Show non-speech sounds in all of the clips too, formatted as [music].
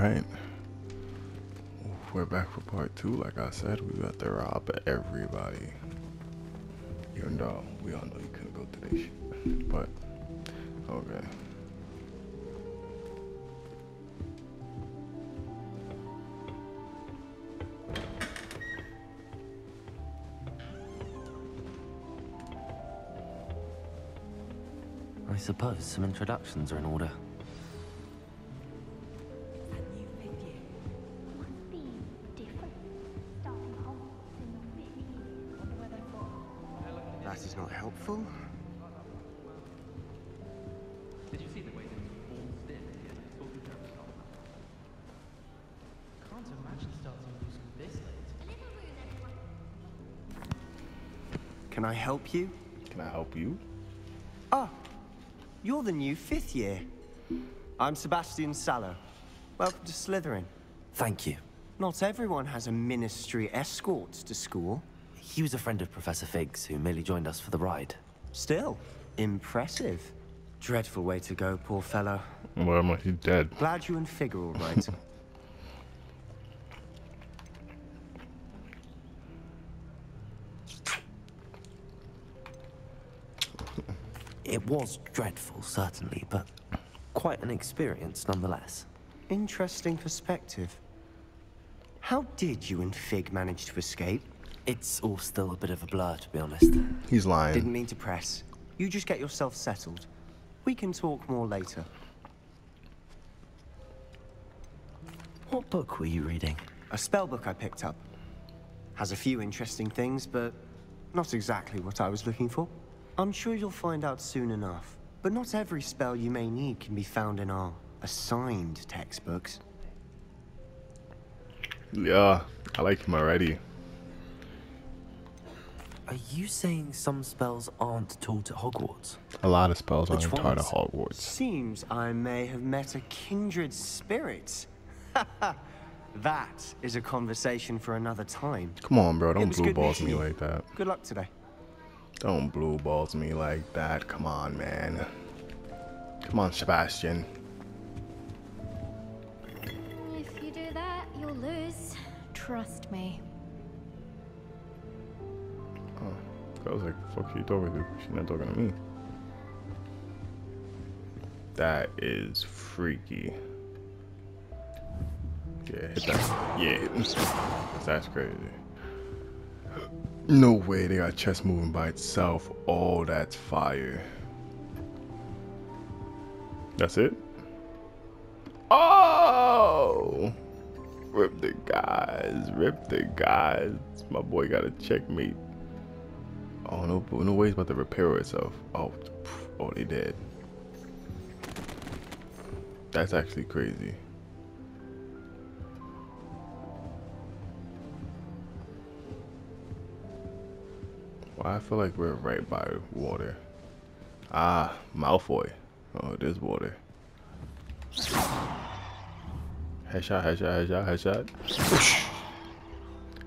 Alright. We're back for part two. Like I said, we got to rob everybody. Even though we all know you couldn't go through this shit. But, okay. I suppose some introductions are in order. You? Ah, you're the new fifth year. I'm Sebastian Sallow. Welcome to Slytherin. Thank you. Not everyone has a ministry escort to school. He was a friend of Professor Fig's, who merely joined us for the ride. Still, impressive. Dreadful way to go, poor fellow. Well, I'm he's dead. Glad you and Fig are all right. [laughs] was dreadful, certainly, but quite an experience nonetheless. Interesting perspective. How did you and Fig manage to escape? It's all still a bit of a blur, to be honest. He's lying. Didn't mean to press. You just get yourself settled. We can talk more later. What book were you reading? A spell book I picked up. Has a few interesting things, but not exactly what I was looking for. I'm sure you'll find out soon enough. But not every spell you may need can be found in our assigned textbooks. Yeah, I like him already. Are you saying some spells aren't taught at Hogwarts? A lot of spells Which aren't taught at ones? Hogwarts. Seems I may have met a kindred spirit. that is a conversation for another time. Come on, bro. Don't was blue balls me like that. Good luck today. Don't blue balls me like that. Come on, man. Come on, Sebastian. If you do that, you'll lose. Trust me. Oh, I was like, fuck you talking to? She's not talking to me. That is freaky. Yeah, hit that. Yeah, hit. [laughs] That's crazy. No way they got chest moving by itself. Oh, that's fire. That's it? Oh! Rip the guys. Rip the guys. My boy got a checkmate. Oh no, no way it's about to repair itself. Oh, oh, they did. That's actually crazy. I feel like we're right by water. Ah, Malfoy. Oh, there's water. Headshot, headshot, headshot, headshot.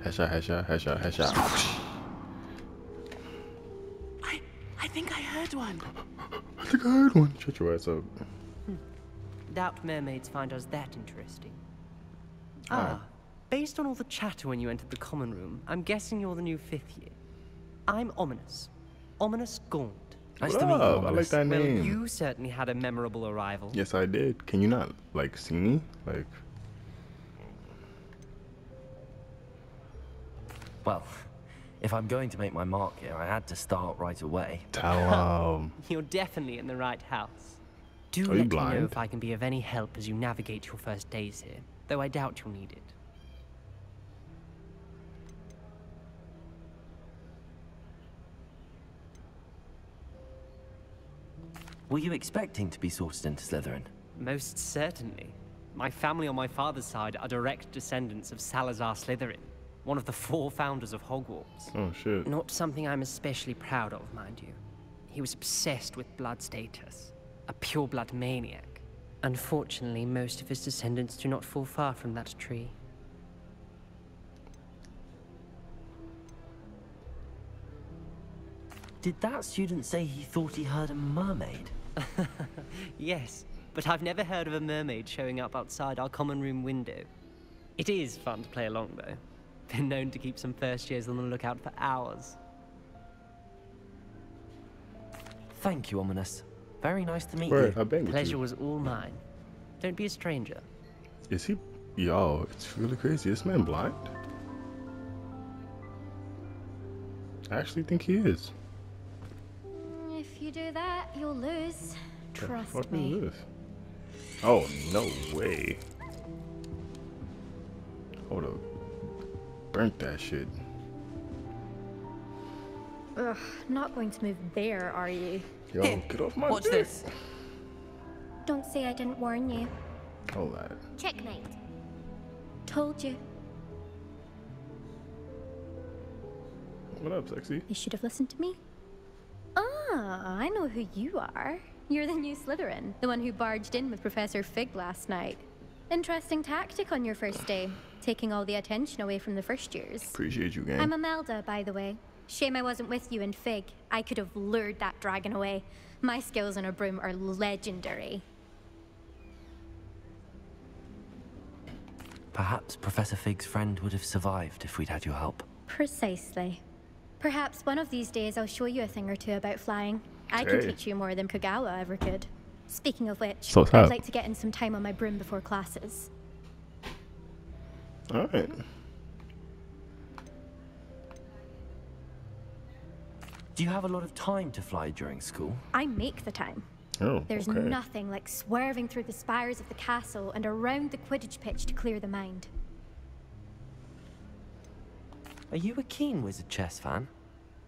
Headshot, headshot, headshot, headshot. I, I think I heard one. I think I heard one. Shut your ass up. Doubt mermaids find us that interesting. Ah. Ah, based on all the chatter when you entered the common room, I'm guessing you're the new fifth year. I'm Ominis. Ominis Gaunt. Nice What to meet you. up? I like Ominis. that Well, you certainly had a memorable arrival. Yes, I did. Can you not like see me? Like, Well, if I'm going to make my mark here, I had to start right away. tell [laughs] um. You're definitely in the right house. Do Are you let me know if I can be of any help as you navigate your first days here, though I doubt you'll need it. Were you expecting to be sorted into Slytherin? Most certainly. My family on my father's side are direct descendants of Salazar Slytherin, one of the four founders of Hogwarts. Oh shit. Not something I'm especially proud of, mind you. He was obsessed with blood status, a pure-blood maniac. Unfortunately, most of his descendants do not fall far from that tree. Did that student say he thought he heard a mermaid? [laughs] Yes, but I've never heard of a mermaid showing up outside our common room window. It is fun to play along, though. Been known to keep some first years on the lookout for hours. Thank you, Ominis. Very nice to meet Word, you. I bang Pleasure you. was all mine. Don't be a stranger. Is he? Yo, it's really crazy. This man blind? I actually think he is. If you do that, you'll lose. Trust fuck me. is this? Oh no way! Hold up. Burnt that shit. Ugh, not going to move there, are you? Yo, Here, [laughs] get off my Watch dick. this. Don't say I didn't warn you. Hold that. Checkmate. Told you. What up, sexy? You should have listened to me. Ah, I know who you are. You're the new Slytherin, the one who barged in with Professor Fig last night. Interesting tactic on your first day, taking all the attention away from the first years. Appreciate you, gang. I'm Imelda, by the way. Shame I wasn't with you in Fig. I could have lured that dragon away. My skills on a broom are legendary. Perhaps Professor Fig's friend would have survived if we'd had your help. Precisely. Perhaps one of these days I'll show you a thing or two about flying. I can Hey. teach you more than Kogawa ever could. Speaking of which, So I'd like to get in some time on my broom before classes. All right. Do you have a lot of time to fly during school? I make the time. Oh, There's okay. nothing like swerving through the spires of the castle and around the Quidditch pitch to clear the mind. Are you a keen Wizard chess fan?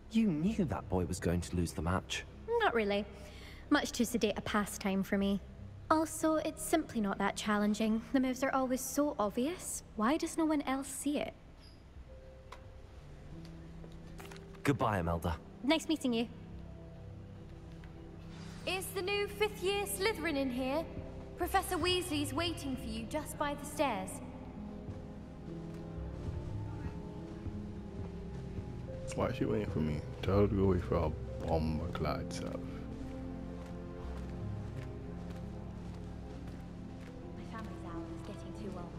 You knew that boy was going to lose the match. Not really. Much too sedate a pastime for me. Also, it's simply not that challenging. The moves are always so obvious. Why does no one else see it? Goodbye, Imelda. Nice meeting you. Is the new fifth year Slytherin in here? Professor Weasley's waiting for you just by the stairs. Why is she waiting for me? Tell her to go wait for our bomber glide stuff. My family's owl is getting too old.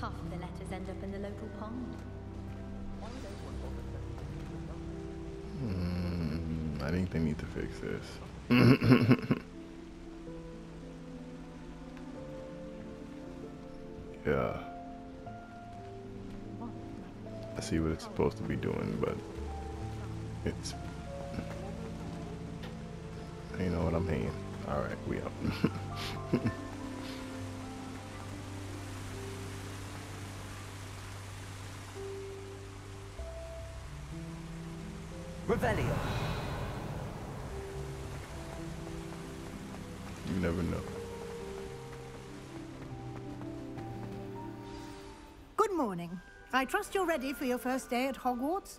Half of the letters end up in the local pond. Hmm, I think they need to fix this. [laughs] yeah. I see what it's supposed to be doing, but it's. You know what I'm hating. Alright, we up. [laughs] Revelio. you never know. Good morning. I trust you're ready for your first day at Hogwarts?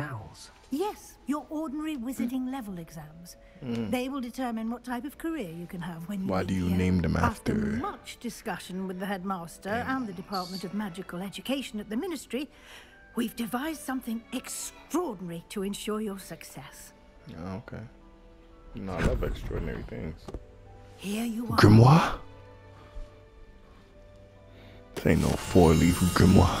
Owls. Yes, your ordinary wizarding level exams. Hmm. They will determine what type of career you can have when you Why do you here. name them After after- much discussion with the headmaster and the Department of Magical Education at the Ministry, we've devised something extraordinary to ensure your success. Oh, okay. No, I love extraordinary things. Here you are. Grimoire? This ain't no four leaf grimoire.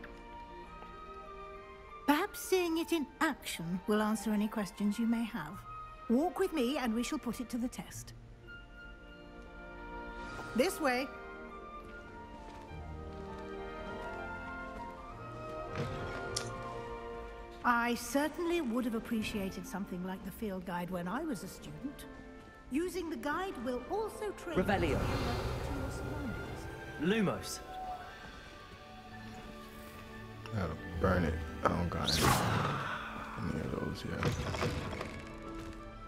Perhaps seeing it in action will answer any questions you may have. Walk with me and we shall put it to the test. This way. I certainly would have appreciated something like the field guide when I was a student. Using the guide will also train you Revelio. to your surroundings. Lumos. Gotta burn it. I don't got any, any of those yet.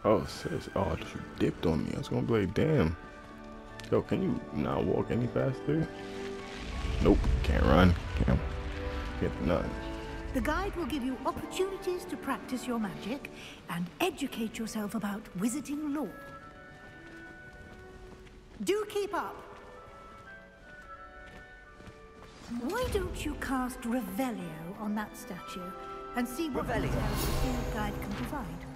Oh, sis. Oh, you dipped on me. I was gonna be like, damn. Yo, can you not walk any faster? Nope. Can't run. Can't get none. The guide will give you opportunities to practice your magic and educate yourself about wizarding lore. Do keep up. Why don't you cast Revelio on that statue and see what Revelio. details the field guide can provide?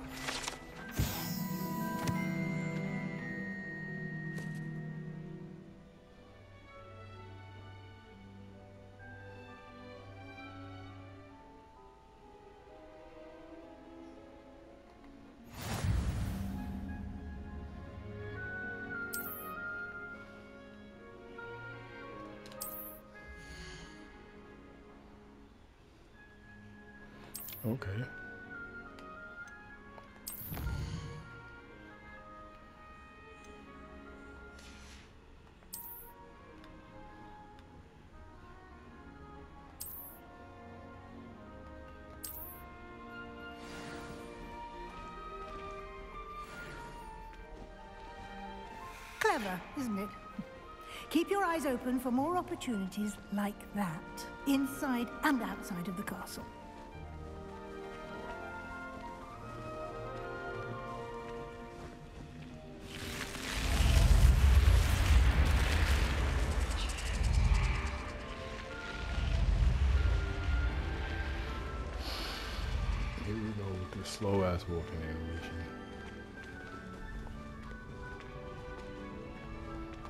Isn't it? Keep your eyes open for more opportunities like that, inside and outside of the castle. Here we go with the slow ass walking animation.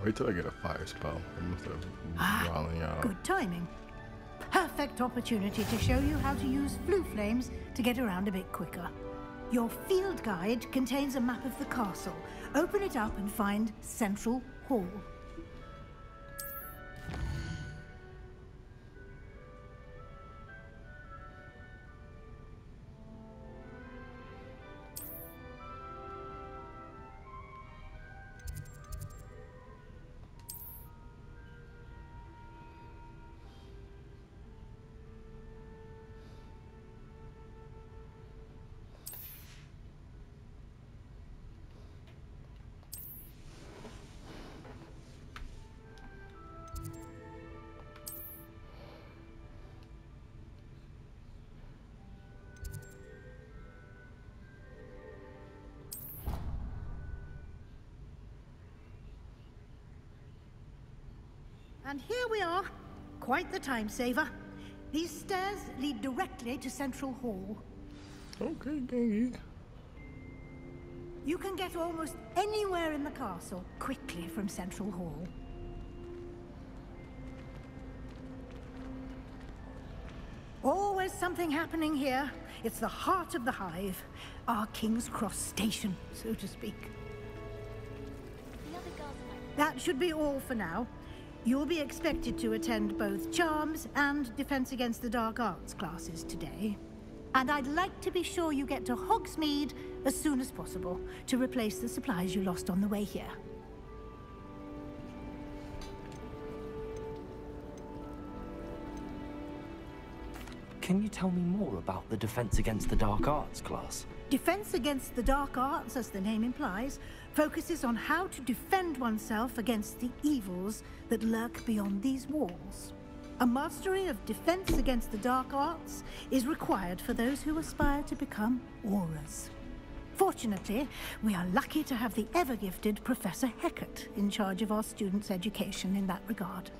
Wait till I get a fire spell. I'm gonna start ah, rolling out. Good timing. Perfect opportunity to show you how to use flue flames to get around a bit quicker. Your field guide contains a map of the castle. Open it up and find Central Hall. And here we are. Quite the time saver. These stairs lead directly to Central Hall. Okay, Gengi. You can get almost anywhere in the castle quickly from Central Hall. Always something happening here. It's the heart of the hive. Our King's Cross station, so to speak. That should be all for now. You'll be expected to attend both Charms and Defense Against the Dark Arts classes today. And I'd like to be sure you get to Hogsmeade as soon as possible to replace the supplies you lost on the way here. Can you tell me more about the Defense Against the Dark Arts class? Defense Against the Dark Arts, as the name implies, focuses on how to defend oneself against the evils that lurk beyond these walls. A mastery of defense against the dark arts is required for those who aspire to become Aurors. Fortunately, we are lucky to have the ever-gifted Professor Hecat in charge of our students' education in that regard.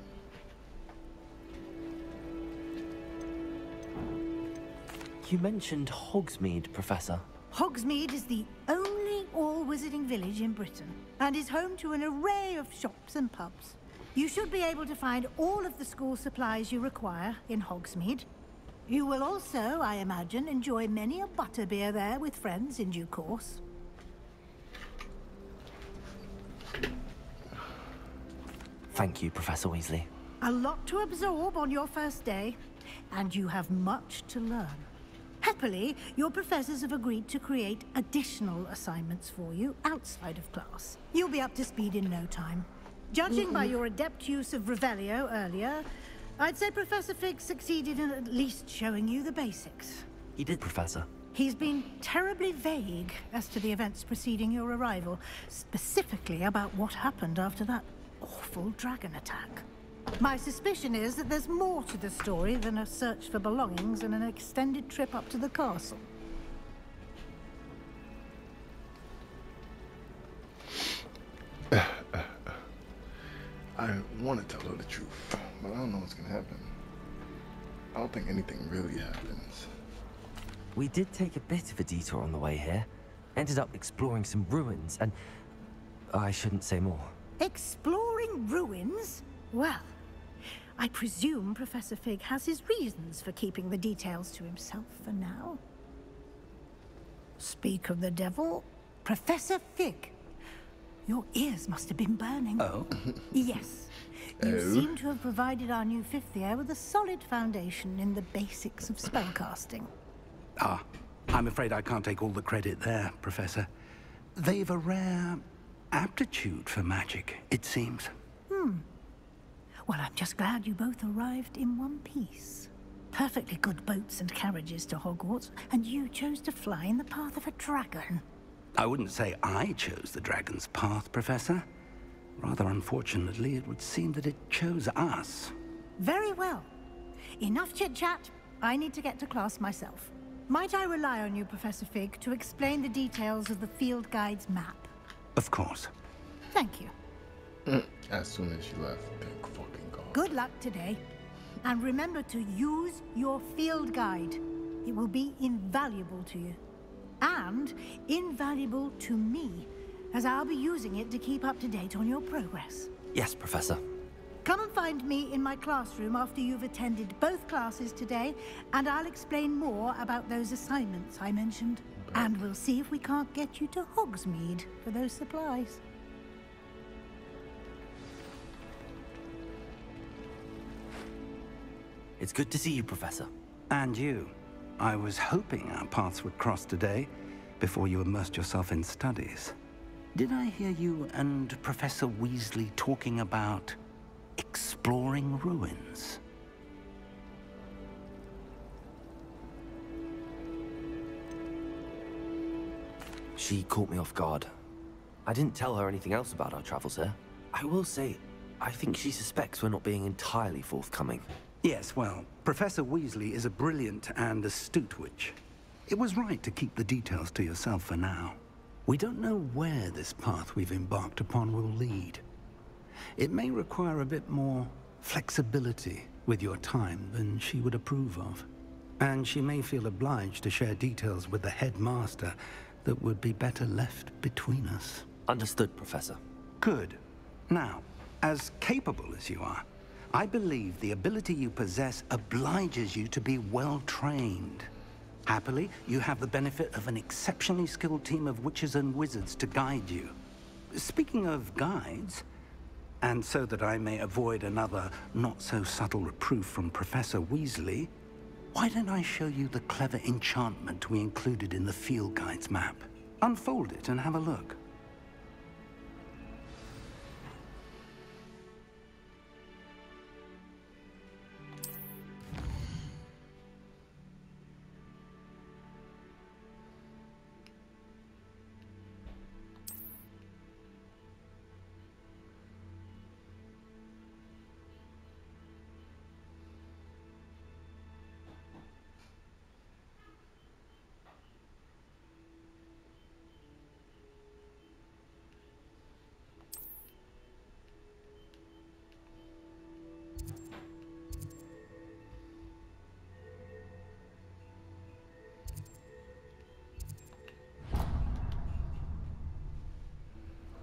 You mentioned Hogsmeade, Professor. Hogsmeade is the only all-wizarding village in Britain and is home to an array of shops and pubs. You should be able to find all of the school supplies you require in Hogsmeade. You will also, I imagine, enjoy many a butterbeer there with friends in due course. Thank you, Professor Weasley. A lot to absorb on your first day, and you have much to learn. Happily, your professors have agreed to create additional assignments for you outside of class. You'll be up to speed in no time. Judging by your adept use of Revelio earlier, I'd say Professor Fig succeeded in at least showing you the basics. He did, Professor. He's been terribly vague as to the events preceding your arrival, specifically about what happened after that awful dragon attack. My suspicion is that there's more to the story than a search for belongings and an extended trip up to the castle. [sighs] I want to tell her the truth, but I don't know what's gonna happen. I don't think anything really happens. We did take a bit of a detour on the way here. Ended up exploring some ruins, and I shouldn't say more. Exploring ruins? Well, I presume Professor Fig has his reasons for keeping the details to himself for now. Speak of the devil, Professor Fig. Your ears must have been burning. Oh? [laughs] Yes. You Oh? seem to have provided our new fifth year with a solid foundation in the basics of spellcasting. Ah, I'm afraid I can't take all the credit there, Professor. They've a rare aptitude for magic, it seems. Well, I'm just glad you both arrived in one piece. Perfectly good boats and carriages to Hogwarts, and you chose to fly in the path of a dragon. I wouldn't say I chose the dragon's path, Professor. Rather unfortunately, it would seem that it chose us. Very well. Enough chit-chat. I need to get to class myself. Might I rely on you, Professor Fig, to explain the details of the field guide's map? Of course. Thank you. As soon as she left, thank fucking God. Good luck today. And remember to use your field guide. It will be invaluable to you. And invaluable to me, as I'll be using it to keep up to date on your progress. Yes, Professor. Come and find me in my classroom after you've attended both classes today, and I'll explain more about those assignments I mentioned. And we'll see if we can't get you to Hogsmeade for those supplies. It's good to see you, Professor. And you. I was hoping our paths would cross today, before you immersed yourself in studies. Did I hear you and Professor Weasley talking about exploring ruins? She caught me off guard. I didn't tell her anything else about our travels here. I will say, I think she suspects we're not being entirely forthcoming. Yes, well, Professor Weasley is a brilliant and astute witch. It was right to keep the details to yourself for now. We don't know where this path we've embarked upon will lead. It may require a bit more flexibility with your time than she would approve of. And she may feel obliged to share details with the headmaster that would be better left between us. Understood, Professor. Good. Now, as capable as you are, I believe the ability you possess obliges you to be well trained. Happily, you have the benefit of an exceptionally skilled team of witches and wizards to guide you. Speaking of guides, and so that I may avoid another not-so-subtle reproof from Professor Weasley, why don't I show you the clever enchantment we included in the field guide's map? Unfold it and have a look.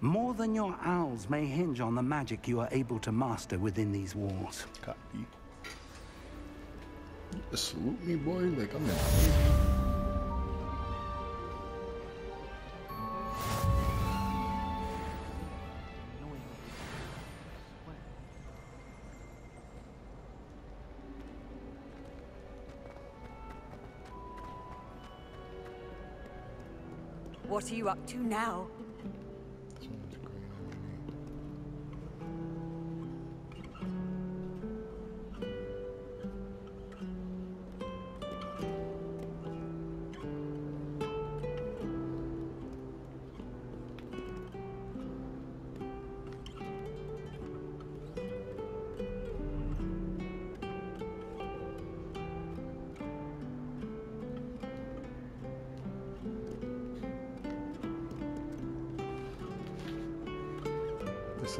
More than your owls may hinge on the magic you are able to master within these walls. Copy. Salute me, boy, like I'm in. What are you up to now?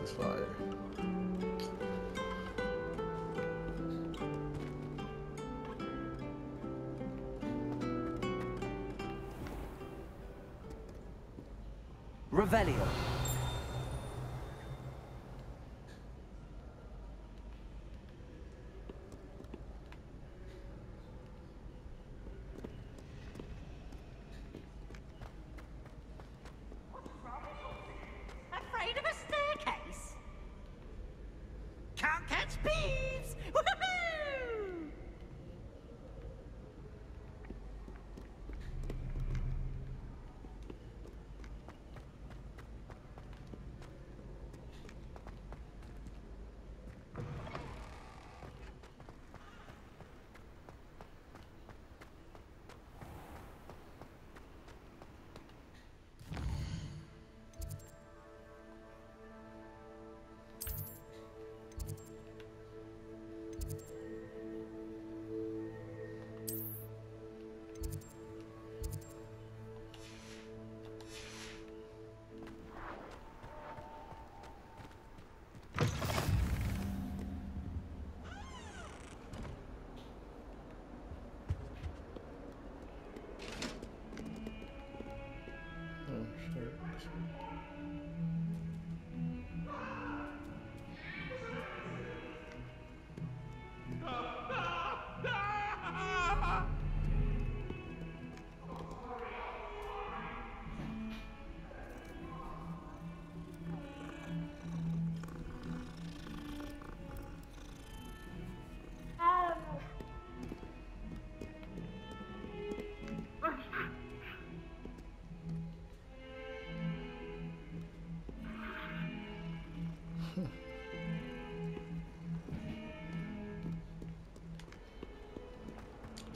Is fire. Revelio.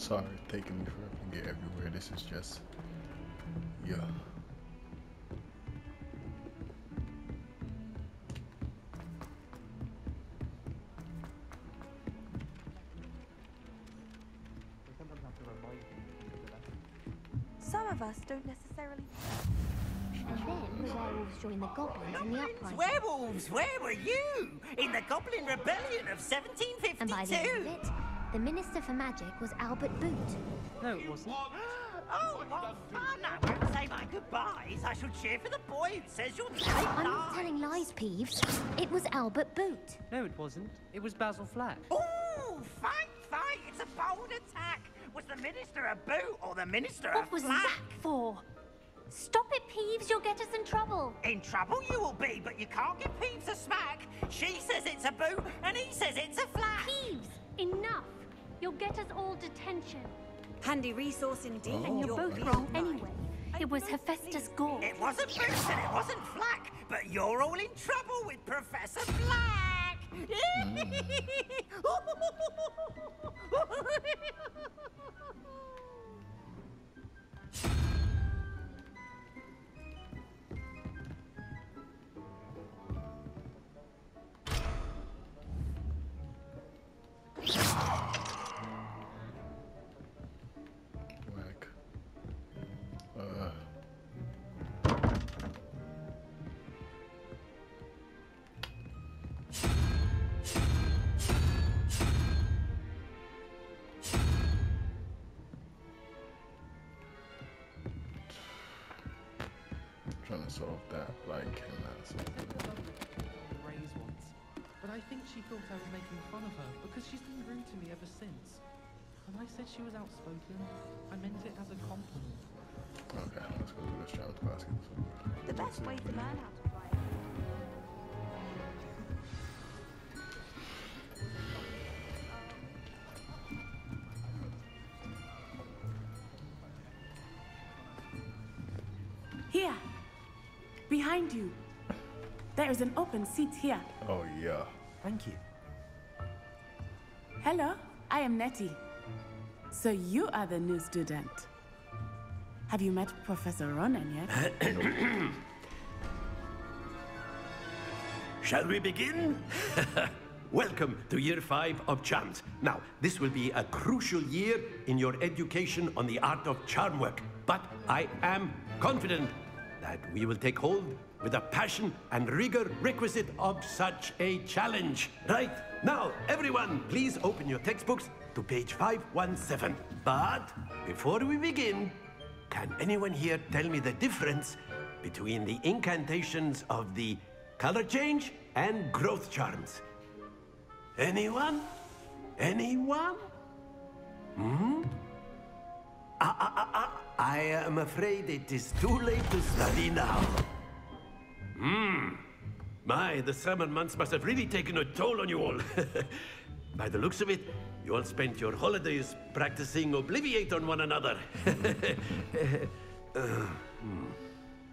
Sorry, it's taking me forever to get everywhere. This is just, yeah. Some of us don't necessarily. And then the werewolves joined the goblins in the uprising. Werewolves, where were you? In the Goblin Rebellion of 1752? And by the end of it, the Minister for Magic was Albert Boot. No, it wasn't. [gasps] Oh, what fun! I won't say my goodbyes. I shall cheer for the boy who says you're telling I'm not telling lies, Peeves. It was Albert Boot. No, it wasn't. It was Basil Flack. Ooh, fight, fight! It's a bold attack. Was the minister a boot or the minister What a was flat? that for? Stop it, Peeves. You'll get us in trouble. In trouble you will be, but you can't give Peeves a smack. She says it's a boot, and he says it's a flat. Peeves, enough. You'll get us all detention. Handy resource indeed. Oh, and you're Your both wrong of anyway. It was Hephaestus Gore. It wasn't Bruce and it wasn't Flack, but you're all in trouble with Professor Flack. Whack. Mm. [laughs] was I meant it as a compliment. Okay, let's go do this challenge class. Get this over. The best way to learn how to fly. Here. Behind you. There is an open seat here. Oh yeah. Thank you. Hello, I am Nettie. So you are the new student. Have you met Professor Ronen yet? [clears throat] Shall we begin? [laughs] Welcome to year five of charms. Now, this will be a crucial year in your education on the art of charm work. But I am confident that we will take hold with the passion and rigor requisite of such a challenge. Right? Now, everyone, please open your textbooks to page 517. But before we begin, can anyone here tell me the difference between the incantations of the color change and growth charms? Anyone? Anyone? Hmm? Ah, ah, ah, ah. I am afraid it is too late to study now. Hmm. My, the summer months must have really taken a toll on you all. [laughs] By the looks of it, you all spent your holidays practicing Obliviate on one another. [laughs] Uh, hmm.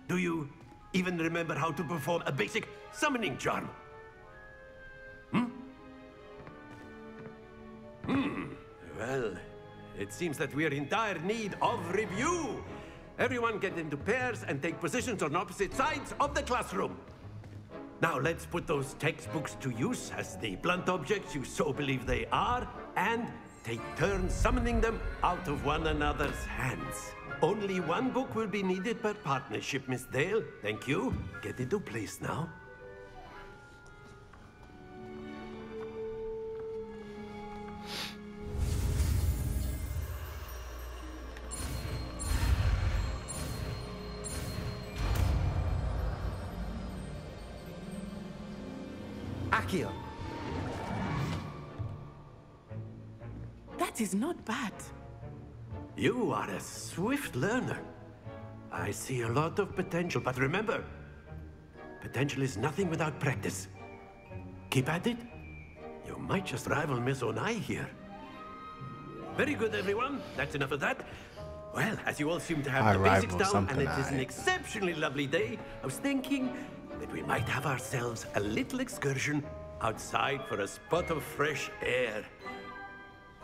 Do you even remember how to perform a basic summoning charm? Hmm? Hmm. Well, it seems that we are in dire need of review. Everyone get into pairs and take positions on opposite sides of the classroom. Now let's put those textbooks to use as the blunt objects you so believe they are, and take turns summoning them out of one another's hands. Only one book will be needed per partnership, Miss Dale. Thank you. Get into place now. Bad. You are a swift learner. I see a lot of potential, but remember, potential is nothing without practice. Keep at it. You might just rival Miss Onai here. Very good, everyone. That's enough of that. Well, as you all seem to have I the basics down, and something it is an exceptionally lovely day, I was thinking that we might have ourselves a little excursion outside for a spot of fresh air.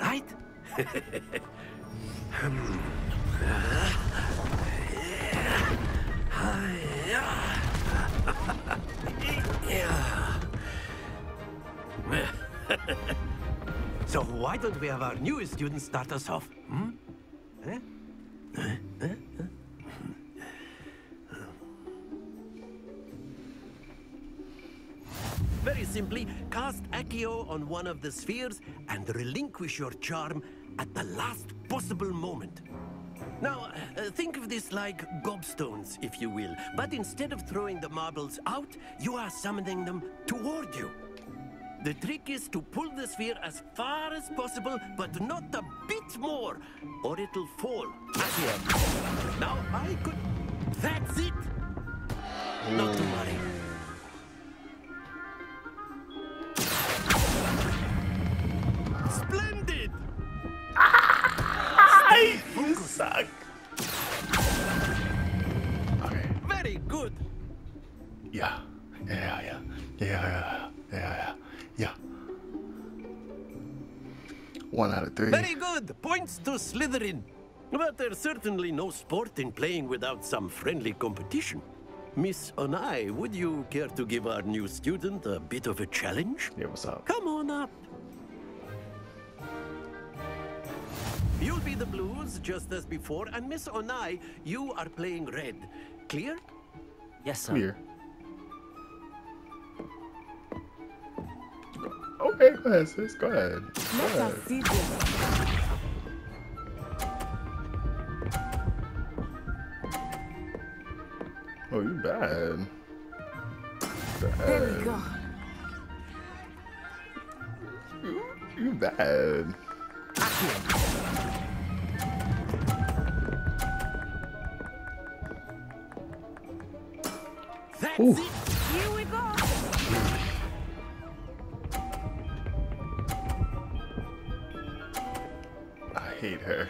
right? [laughs] so why don't we have our newest student start us off? Hmm? On one of the spheres and relinquish your charm at the last possible moment. Now, uh, think of this like gobstones, if you will. But instead of throwing the marbles out, you are summoning them toward you. The trick is to pull the sphere as far as possible, but not a bit more, or it'll fall. Now, I could... That's it! Not to worry. Yeah, yeah. Yeah, yeah. Yeah, yeah. Yeah. One out of three. Very good. Points to Slytherin. But there's certainly no sport in playing without some friendly competition. Miss Onai, would you care to give our new student a bit of a challenge? Yeah, what's up? Come on up. You'll be the blues, just as before, and Miss Onai, you are playing red. Clear? Yes, sir. Clear. Okay, go ahead, sis. Go ahead. Go ahead. us see this. Oh, you bad. There we Bad. go. You, you bad. That's Ooh. it. Her.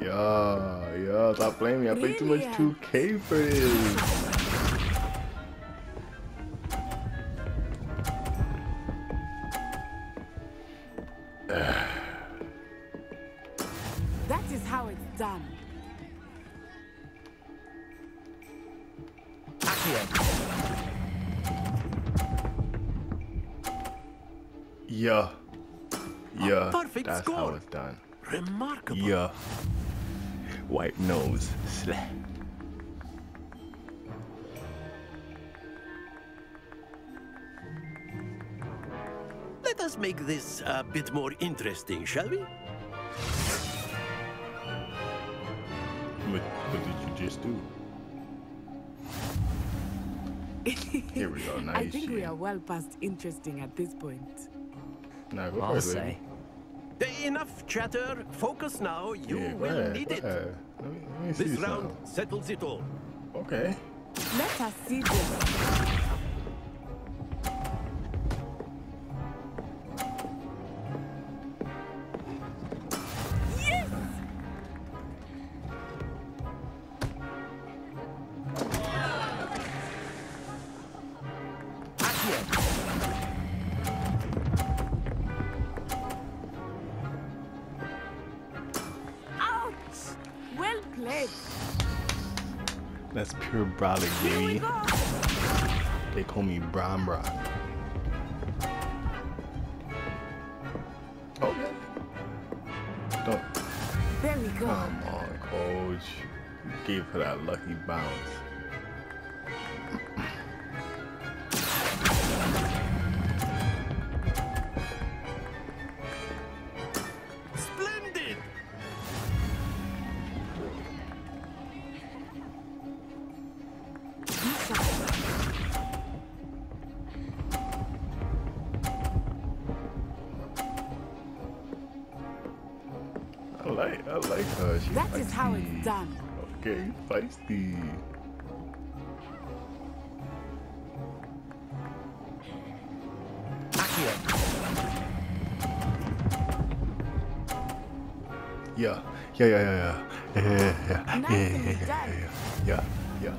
Yeah, yeah, stop blaming me. I played too much Brilliant. 2K for this. That is how it's done. Yeah. Yeah. perfect That's how score. it's done. Remarkable. Yeah. White nose. Slap. Let us make this a bit more interesting, shall we? What, what did you just do? [laughs] Here we go. Nice. I think we are well past interesting at this point. Nah, go I'll for say. baby. Enough chatter. Focus now. You Yeah, will ahead, need go it. Let me, let me This something. round settles it all. Okay. Let us see this. Call me Bron Bron. Okay. Don't. There we go. Come on, coach. You gave her that lucky bounce. Yeah, yeah, yeah, yeah, yeah, yeah, yeah, yeah, yeah, yeah, Nicely yeah, yeah, done. yeah, yeah, yeah.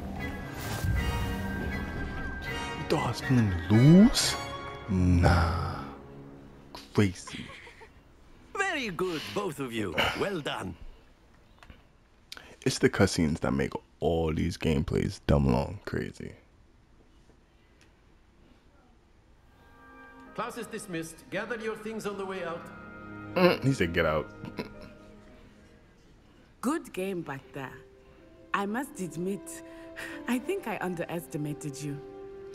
You thought I was gonna lose? Nah, crazy. Very good, both of you. Well done. It's the cutscenes that make all these gameplays dumb long crazy. Class is dismissed. Gather your things on the way out. Mm, he said, "Get out." Good game back there. I must admit, [sighs] I think I underestimated you.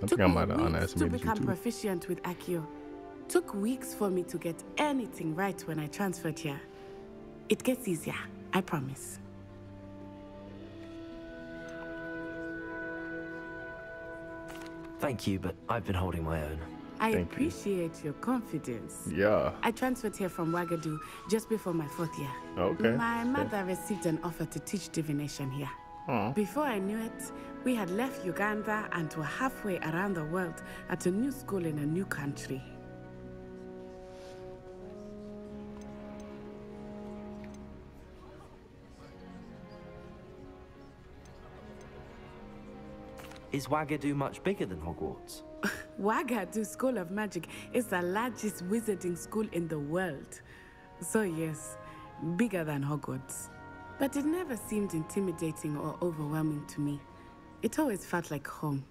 I Took think I me might have weeks to underestimated you become too. proficient with Accio. Took weeks for me to get anything right when I transferred here. It gets easier, I promise. Thank you, but I've been holding my own. I Thank you. appreciate your confidence. Yeah. I transferred here from Wagadu just before my fourth year. Okay. My okay. mother received an offer to teach divination here. Aw. Before I knew it, we had left Uganda and were halfway around the world at a new school in a new country. Is Wagadu much bigger than Hogwarts? [laughs] Wagadu School of Magic is the largest wizarding school in the world. So, yes, bigger than Hogwarts. But it never seemed intimidating or overwhelming to me. It always felt like home.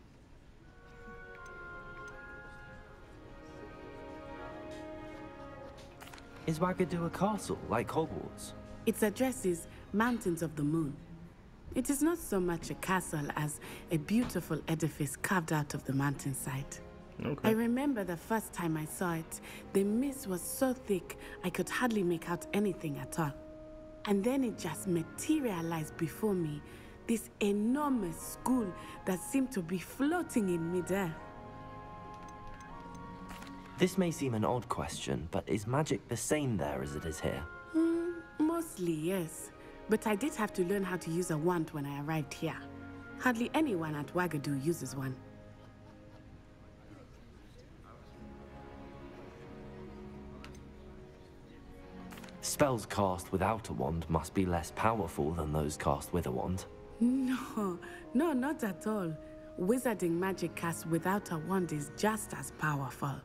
Is Wagadu a castle, like Hogwarts? Its address is Mountains of the Moon. It is not so much a castle as a beautiful edifice carved out of the mountainside. Okay. I remember the first time I saw it, the mist was so thick I could hardly make out anything at all. And then it just materialized before me, this enormous school that seemed to be floating in midair. This may seem an odd question, but is magic the same there as it is here? Hmm, mostly, yes. But I did have to learn how to use a wand when I arrived here. Hardly anyone at Wagadu uses one. Spells cast without a wand must be less powerful than those cast with a wand. No, no, not at all. Wizarding magic cast without a wand is just as powerful.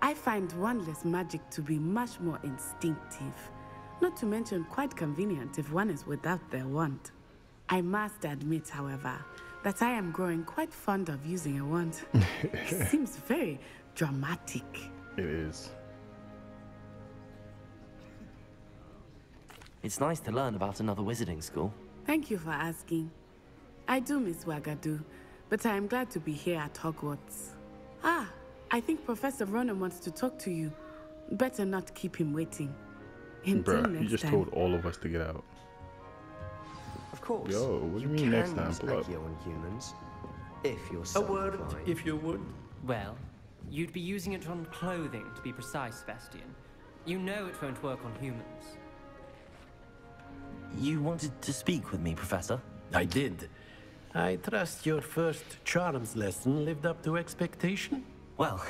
I find wandless magic to be much more instinctive. Not to mention quite convenient if one is without their wand. I must admit, however, that I am growing quite fond of using a wand. it [laughs] seems very dramatic. It is. It's nice to learn about another wizarding school. Thank you for asking. I do miss Wagadu, but I am glad to be here at Hogwarts. Ah, I think Professor Ronen wants to talk to you. Better not keep him waiting. Until Bruh, you just time. told all of us to get out. Of course. Yo, what do you mean can next time? use Pull up. On humans, if you're A word, inclined. if you would. Well, you'd be using it on clothing, to be precise, Sebastian. You know it won't work on humans. You wanted to speak with me, Professor? I did. I trust your first charms lesson lived up to expectation? Well,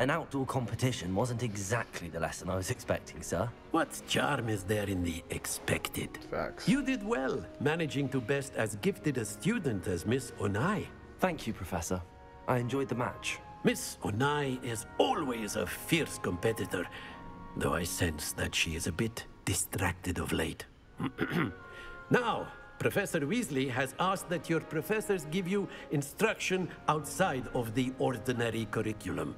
an outdoor competition wasn't exactly the lesson I was expecting, sir. What charm is there in the expected? Facts. You did well, managing to best as gifted a student as Miss Onai. Thank you, Professor. I enjoyed the match. Miss Onai is always a fierce competitor, though I sense that she is a bit distracted of late. [clears throat] now, Professor Weasley has asked that your professors give you instruction outside of the ordinary curriculum.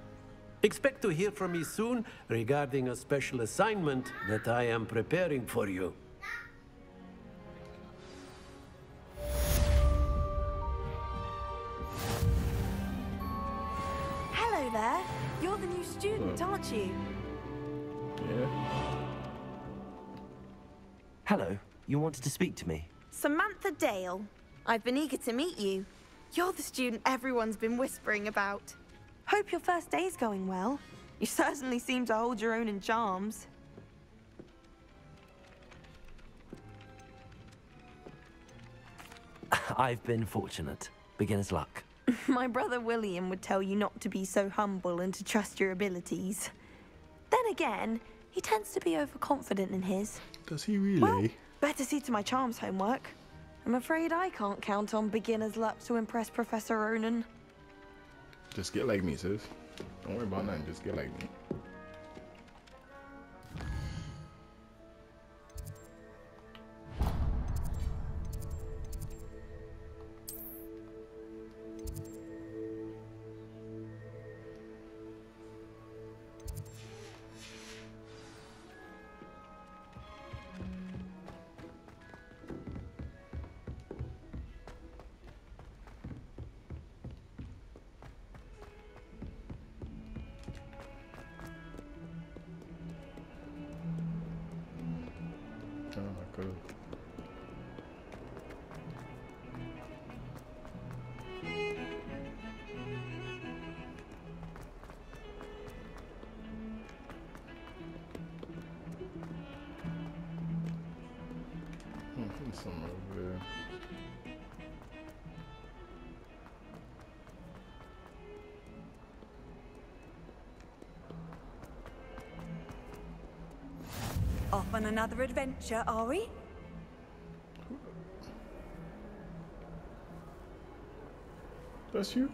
Expect to hear from me soon regarding a special assignment that I am preparing for you. Hello there. You're the new student, aren't you? Yeah. Hello, you wanted to speak to me? Samantha Dale. I've been eager to meet you. You're the student everyone's been whispering about. Hope your first day's going well. You certainly seem to hold your own in charms. [sighs] I've been fortunate. Beginner's luck. [laughs] My brother William would tell you not to be so humble and to trust your abilities. Then again, he tends to be overconfident in his. Does he really? Well, better see to my charms homework. I'm afraid I can't count on beginner's luck to impress Professor Ronen. Just get like me, sis. Don't worry about nothing. Just get like me. My. Hmm, over there. Off on another adventure, are we? That's you?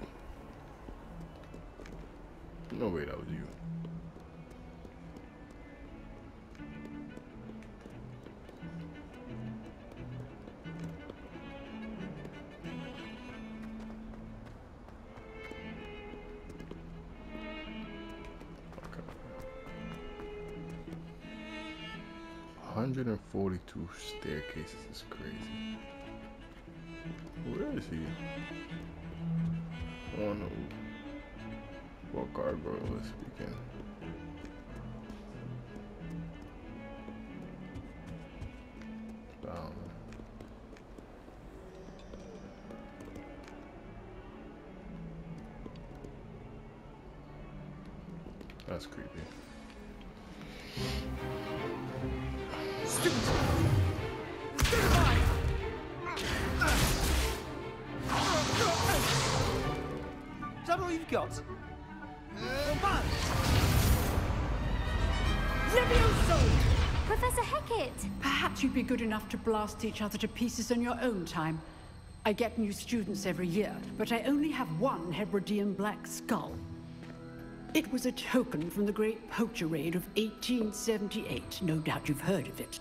142 staircases is crazy. Where is he? I don't know what gargoyle is speaking. Down. That's creepy. Is that got? Levioso! Professor Hecat! Perhaps you'd be good enough to blast each other to pieces in your own time. I get new students every year, but I only have one Hebridean black skull. It was a token from the Great Poacher Raid of 1878. No doubt you've heard of it.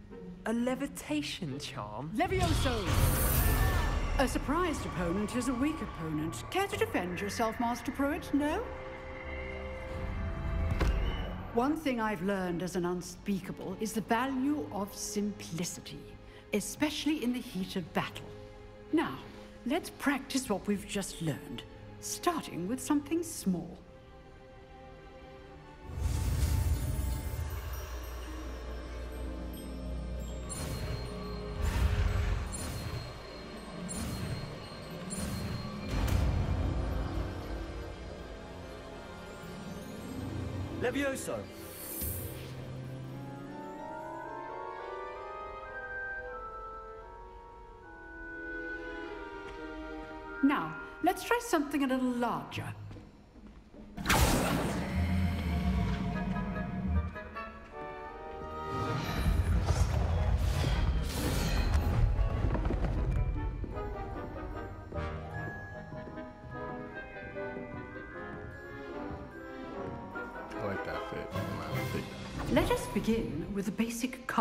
A levitation charm? Levioso! A surprised opponent is a weak opponent. Care to defend yourself, Master Prewett? No? One thing I've learned as an unspeakable is the value of simplicity, especially in the heat of battle. Now, let's practice what we've just learned, starting with something small. Levioso! Now, let's try something a little larger.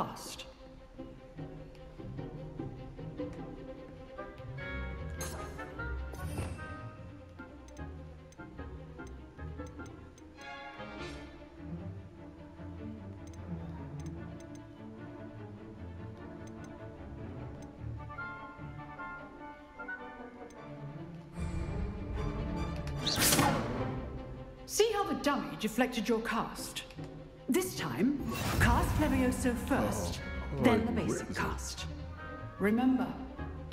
Cast. See how the dummy deflected your cast? This time, cast Levioso first, then the basic cast. Remember,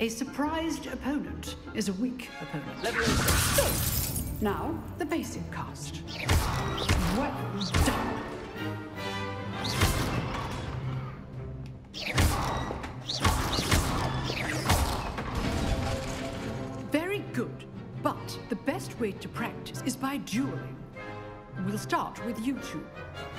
a surprised opponent is a weak opponent. So, now, the basic cast. Well done. Very good. But the best way to practice is by dueling. We'll start with you two.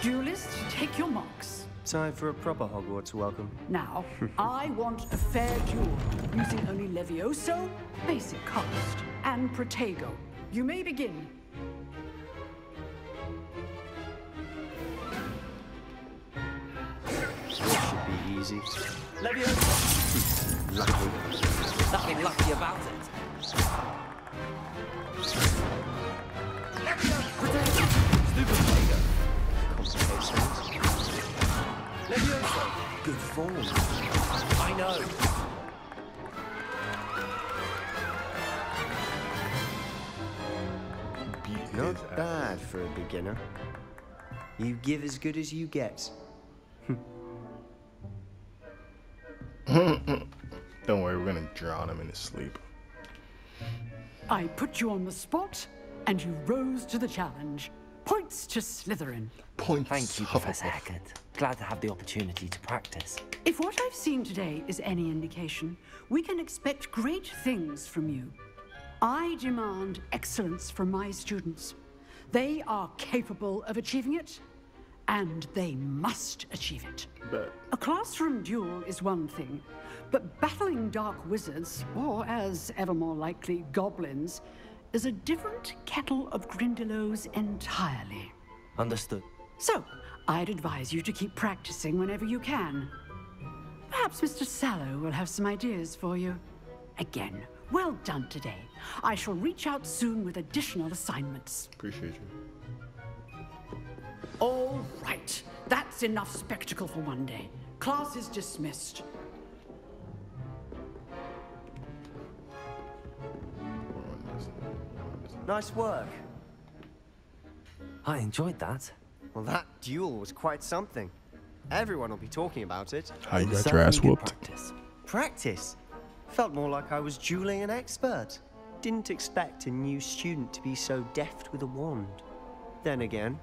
Duelists, take your marks. Time for a proper Hogwarts welcome. Now, [laughs] I want a fair duel, using only Levioso, basic cast, and Protego. You may begin. This should be easy. Levioso! [laughs] Lucky. Nothing lucky about it. Stupid Levioso! Good form. I know. Beat Not his ass. bad for a beginner. You give as good as you get. [laughs] Don't worry, we're gonna drown him in his sleep. I put you on the spot, and you rose to the challenge. Points to Slytherin. Points. Thank you, Professor Hecat. Glad to have the opportunity to practice. If what I've seen today is any indication, we can expect great things from you. I demand excellence from my students. They are capable of achieving it, and they must achieve it. Bet. A classroom duel is one thing, but battling dark wizards, or as ever more likely, goblins, is a different kettle of grindelows entirely. Understood. So, I'd advise you to keep practicing whenever you can. Perhaps Mr. Sallow will have some ideas for you. Again, well done today. I shall reach out soon with additional assignments. Appreciate you. All right. That's enough spectacle for one day. Class is dismissed. Nice work. I enjoyed that. Well, that duel was quite something. Everyone will be talking about it. How you got your ass whooped? Practice. Practice? Felt more like I was dueling an expert. Didn't expect a new student to be so deft with a wand. Then again,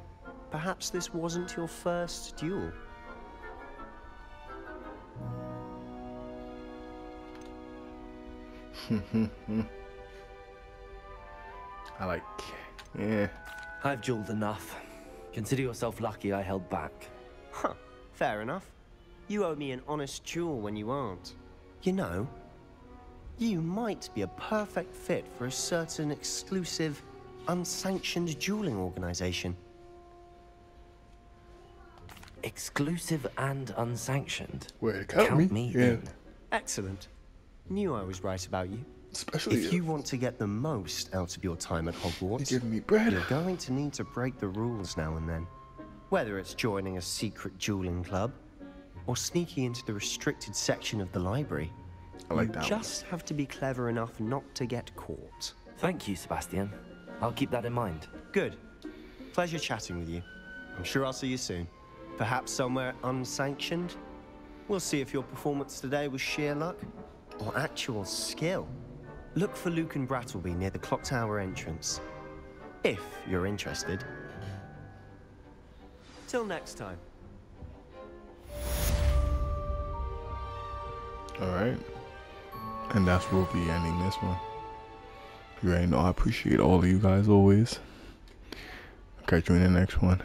perhaps this wasn't your first duel. [laughs] I like, yeah. I've dueled enough. Consider yourself lucky I held back. Huh, fair enough. You owe me an honest duel when you aren't. You know, you might be a perfect fit for a certain exclusive, unsanctioned dueling organization. Exclusive and unsanctioned. Way to count, me. Yeah. in. Excellent. Knew I was right about you. Especially if you want to get the most out of your time at Hogwarts, You're me bread. you're going to need to break the rules now and then. Whether it's joining a secret dueling club or sneaking into the restricted section of the library, I like you that one. just have to be clever enough not to get caught. Thank you, Sebastian. I'll keep that in mind. Good. Pleasure chatting with you. I'm sure I'll see you soon. Perhaps somewhere unsanctioned? We'll see if your performance today was sheer luck or actual skill. Look for Lucan Brattleby near the clock tower entrance. If you're interested. Till next time. Alright. And that's where we'll be ending this one. You already know I appreciate all of you guys always. Catch you in the next one.